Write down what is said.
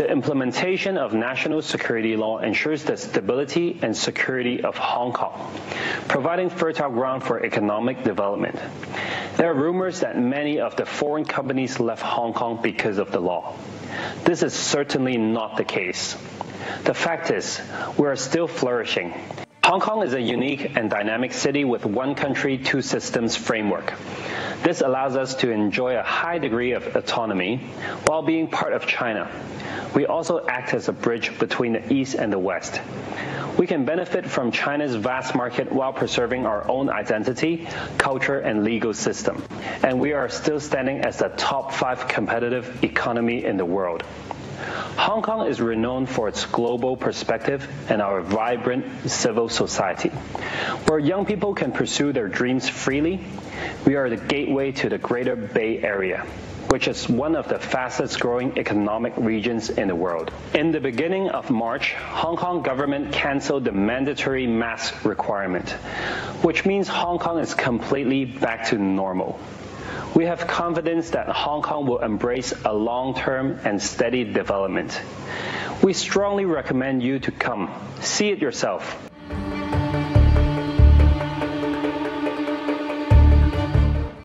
The implementation of national security law ensures the stability and security of Hong Kong, providing fertile ground for economic development. There are rumors that many of the foreign companies left Hong Kong because of the law. This is certainly not the case. The fact is, we are still flourishing. Hong Kong is a unique and dynamic city with one country, two systems framework. This allows us to enjoy a high degree of autonomy while being part of China. We also act as a bridge between the East and the West. We can benefit from China's vast market while preserving our own identity, culture, and legal system. And we are still standing as the top five competitive economy in the world. Hong Kong is renowned for its global perspective and our vibrant civil society, where young people can pursue their dreams freely. We are the gateway to the Greater Bay Area which is one of the fastest growing economic regions in the world. In the beginning of March, Hong Kong government canceled the mandatory mask requirement, which means Hong Kong is completely back to normal. We have confidence that Hong Kong will embrace a long-term and steady development. We strongly recommend you to come, see it yourself,